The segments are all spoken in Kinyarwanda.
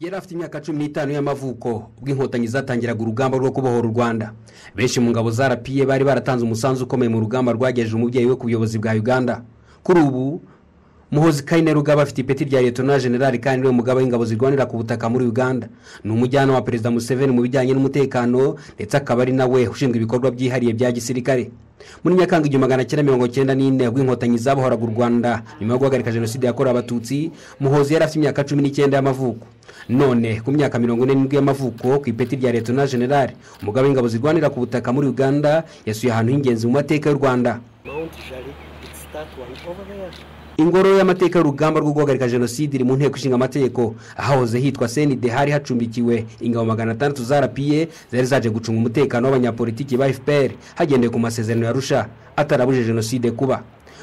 yari afite imyaka cumi n'itanu y'amavuko ubwo inkotanyi zatangiraga urugamba rwo kubohora u rwanda. Benshi mu ngabo za rapiye bari baratanze umusanzu ukomeye mu rugamba rwagejeje umubyeyi we ku buyobozi bwa uganda. Kuri ubu muhozi kayine rugaba afite ipeti rya leta generali kandi ni we mugaba w'ingabo zirwanira ku butaka muri uganda. Ni umujyana wa perezida museveni mu bijyanye n'umutekano ndetse akaba ari nawe ushinzwe ibikorwa byihariye bya gisirikare. Muri nyakanga igihumbi magana cyenda mirongo cyenda n'ine ubwo inkotanyi u rwanda. Nyuma yo guhagarika jenoside yakorewe abatutsi muhozi yari afite imyaka cumi n'icyenda y'amavuko. None ku myaka mirongo ine n'indwi y'amavuko ku ipeti rya leta generali umugaba w'ingabo zirwanira ku butaka muri uganda yasuye ahantu h'ingenzi mu mateka y'u rwanda. Ingoro y'amateka y'urugamba rwo guhagarika jenoside iri mu nteko ishinga amategeko. Ahahoze hitwa senide hari hacumbikiwe. Ingabo magana atandatu za rapiye zari zaje gucunga umutekano w'abanyapolitiki ba fpr hagendewe ku masezerano ya rusha atarabuje jenoside kuba.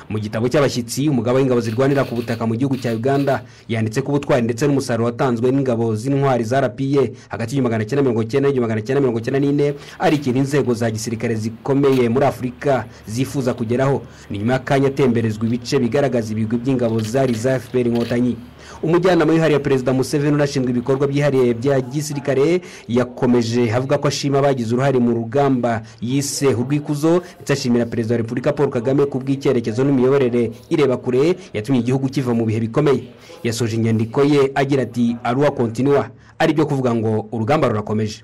Mu gitabo cy'abashyitsi umugabo w'ingabo zirwanira ku butaka mu gihugu cya uganda yanditse ko ubutwari ndetse n'umusaruro watanzwe n'ingabo z'intwari za rapiye hagati y'igihumbi magana cyenda mirongo cyenda n'igihumbi magana cyenda mirongo cyenda n'ine ari ikintu inzego za gisirikare zikomeye muri afurika zifuza kugeraho. Ni nyuma y'akanya atemberezwa ibice bigaragaza ibigwi by'ingabo zari za fpr inkotanyi. Umujyanama wihariye perezida museveni unashinzwe ibikorwa byihariye bya gisirikare yakomeje avuga ko ashima abagize uruhare mu rugamba yise urwikuzo ndetse ashimira perezida wa repubulika paul kagame ku bw'icyerekezo n'imiyoborere ireba kure yatumye igihugu kiva mu bihe bikomeye. Yasoje inyandiko ye agira ati aruwa kontinuwa ari byo kuvuga ngo urugamba rurakomeje.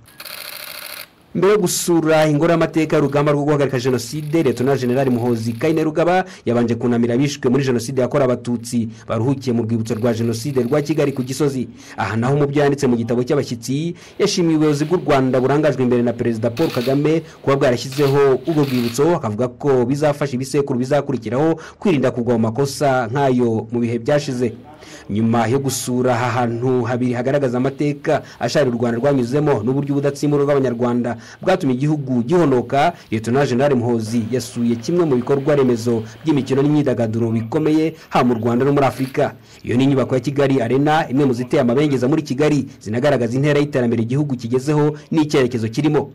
Mbere yo gusura ingoro y'amateka y'urugamba rwo guhagarika jenoside leta generali muhozi kayine rugaba yabanje kunamira abishwe muri jenoside yakorewe abatutsi baruhukiye mu rwibutso rwa jenoside rwa kigali ku gisozi. Aha naho mu byo yanditse mu gitabo cy'abashyitsi yashimiye ubuyobozi bw'u rwanda burangajwe imbere na perezida paul kagame kuba bwarashyizeho urwo rwibutso akavuga ko bizafasha ibisekuru bizakurikiraho kwirinda kugwa mu makosa nk'ayo mu bihe byashize. Nyuma yo gusura aha hantu habiri hagaragaza amateka asharira u rwanda rwanyuzemo n'uburyo ubudatsimburwa bw'abanyarwanda bwatumye igihugu gihonoka leta generale muhozi yasuye kimwe mu bikorwa remezo by'imikino n'imyidagaduro bikomeye haba mu rwanda no muri afurika iyo ni inyubako ya kigali arena imwe mu ziteye amabengeza muri kigali zinagaragaza intera y'iterambere igihugu kigezeho n'icyerekezo kirimo.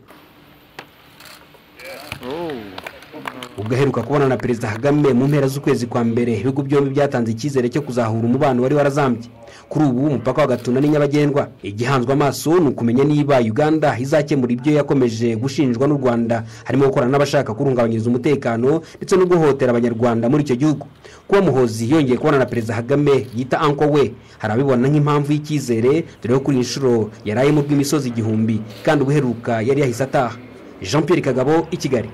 Ubwo aheruka kubona na perezida kagame mu mpera z'ukwezi kwa mbere. Ibihugu byombi byatanze icyizere cyo kuzahura umubano wari warazambye. Kuri ubu umupaka wa gatuna ni nyabagendwa. Igihanzwe amaso ni ukumenya niba uganda izakemura ibyo yakomeje gushinjwa n'u rwanda. Harimo gukorana n'abashaka kurungabanyiriza umutekano ndetse no guhotera abanyarwanda muri icyo gihugu. Kuba muhozi yongeye kubona na perezida kagame yita anko we hari abibona nk'impamvu y'icyizere dore ko kuri iyi nshuro yarayemo rw'imisozi igihumbi kandi ubuheruka yari yahise ataha. Jean Pierre kagabo i kigali.